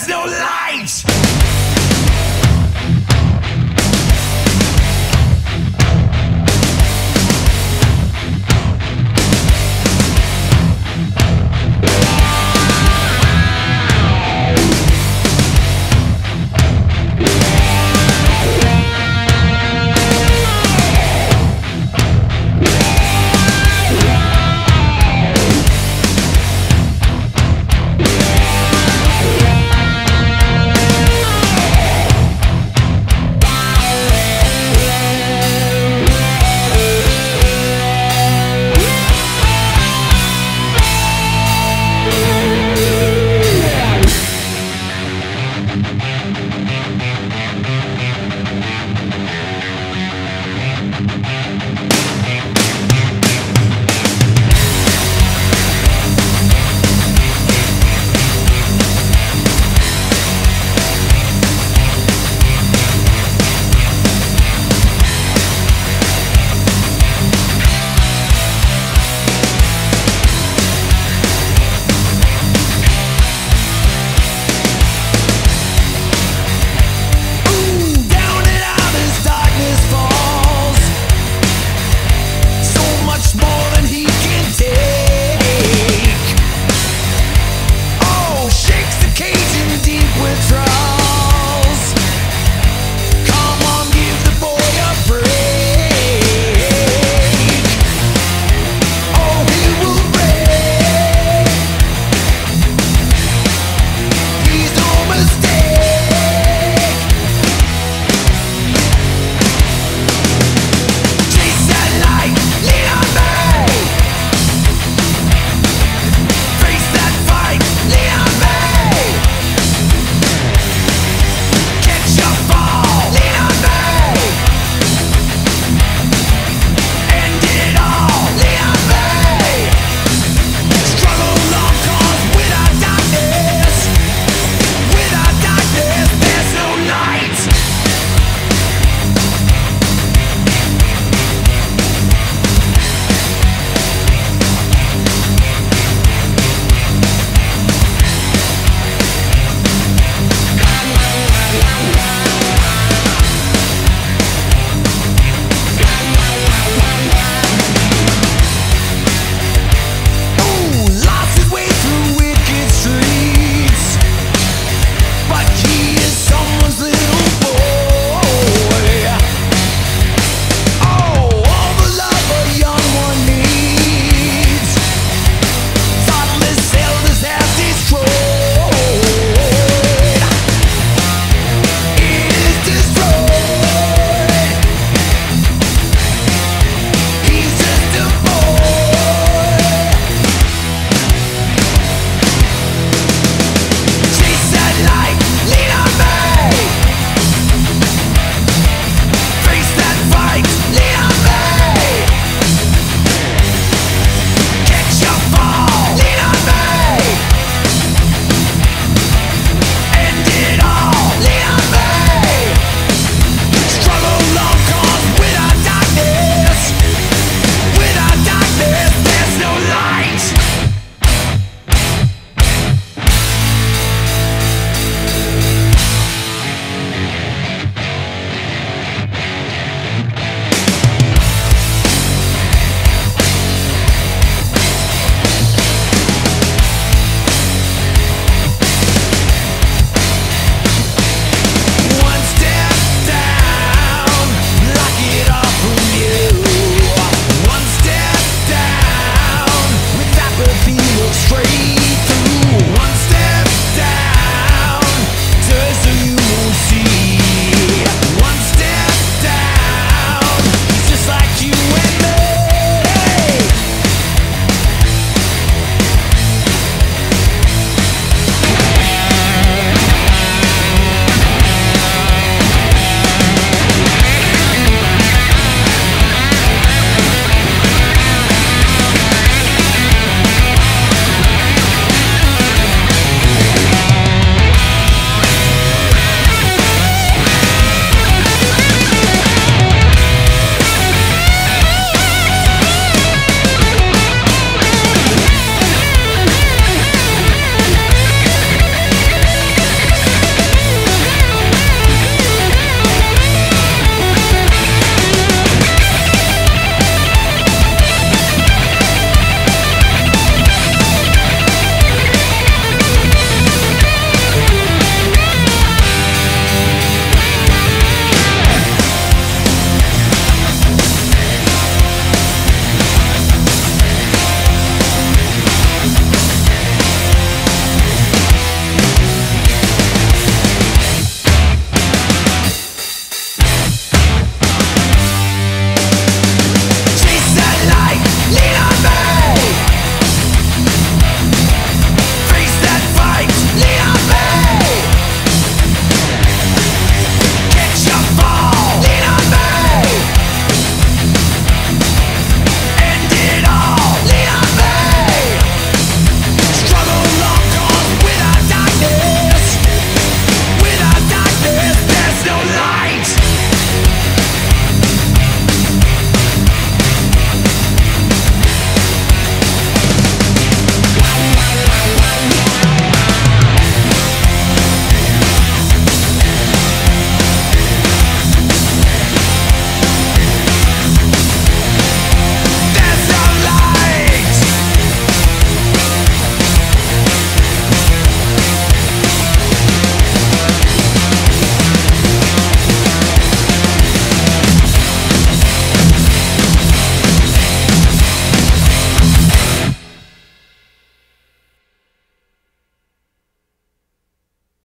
There's no light.